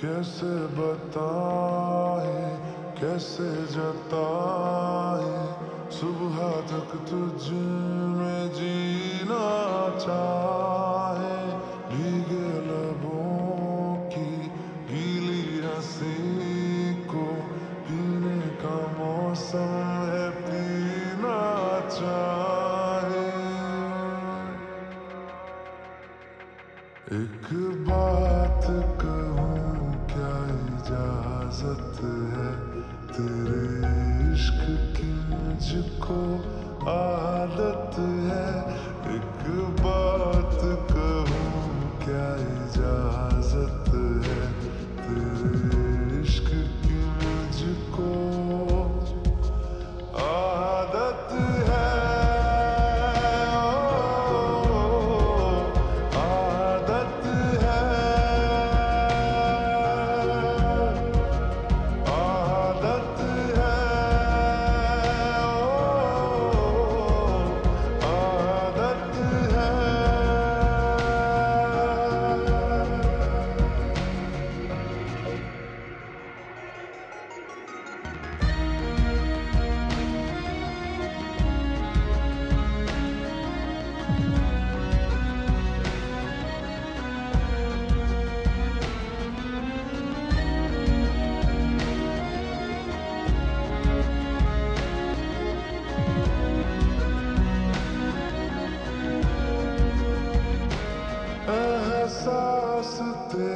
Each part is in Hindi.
कैसे बताए कैसे जताए सुबह तक तुझे Você tem.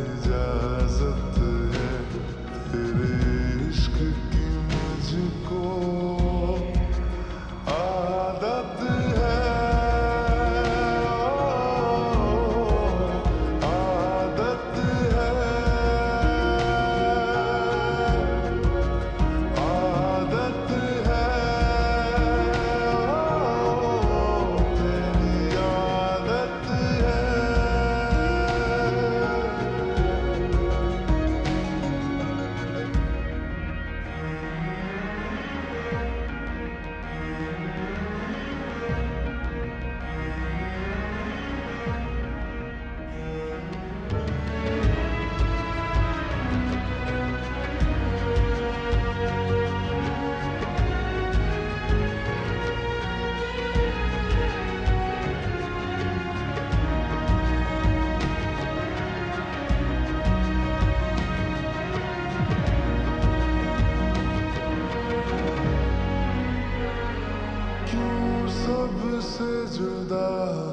is the